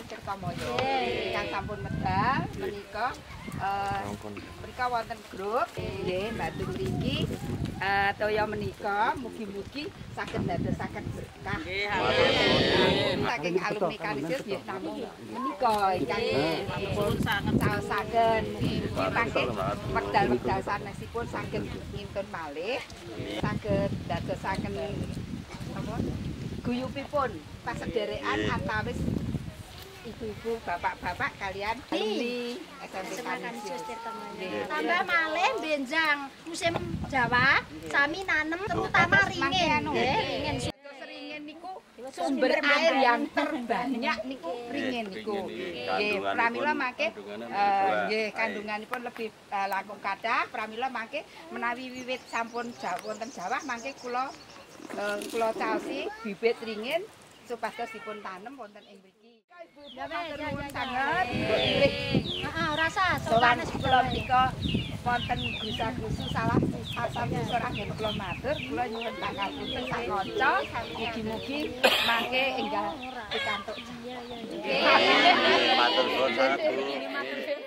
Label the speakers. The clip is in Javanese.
Speaker 1: Ingkang sampun medal menika eh menika wonten grup nggih mbantu mriki eh toya menika mugi-mugi saged ndadosaken berkah. Saking alumni Kalisius nggih. Namung menika. Ingkang dipun caosaken mugi-mugi mangke wekdal-wekdal sanesipun saged ngintun malih. Saged ndadosaken apa guyupipun pasederekan antawis ibu-ibu, bapak-bapak kalian. Alumni SMP Kanisius. Nggih.
Speaker 2: Tambah malih benjang. Musim Jawa sami nanem terutama ringin.
Speaker 1: ringin. Terus ringin niku sumber air yang terbanyak niku ringin niku. Nggih, pramila mangke eh, nggih kandunganipun lebih eh, langkung kathah, pramila mangke menawi wiwit sampun Jawa wonten Jawa mangke kula eh, kula caosi bibit ringin supados dipun tanem wonten ing nuwun sanget.
Speaker 2: Heeh,
Speaker 1: sowan kula menika wonten gusa-gusu salah asal usul anggen kula matur kula nyuwun pangapunten sak kanca mugi-mugi mangke enggal pikantuk.
Speaker 2: Iya iya iya.
Speaker 3: Matur suwun sangat Bu.